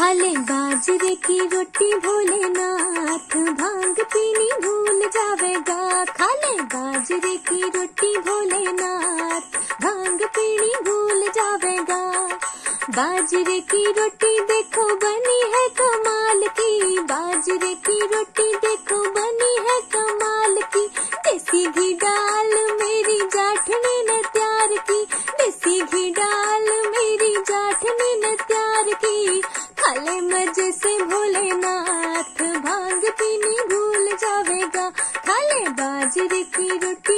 खा ले बाजरे की रोटी भोलेनाथ, भाँग पीनी भूल जावेगा। खा ले बाजरे की रोटी भोलेनाथ, भाँग पीनी भूल जावेगा। बाजरे की रोटी देखो बनी है कमाल की बाजरे की रोटी देखो बनी है कमाल की। देसी घी डाल मेरी जाठनी ने प्यार की, देसी घी डाल मेरी जाठनी ने प्यार की। जैसे भोलेनाथ भाँग पीनी भूल जावेगा खाले बाजरे की रोटी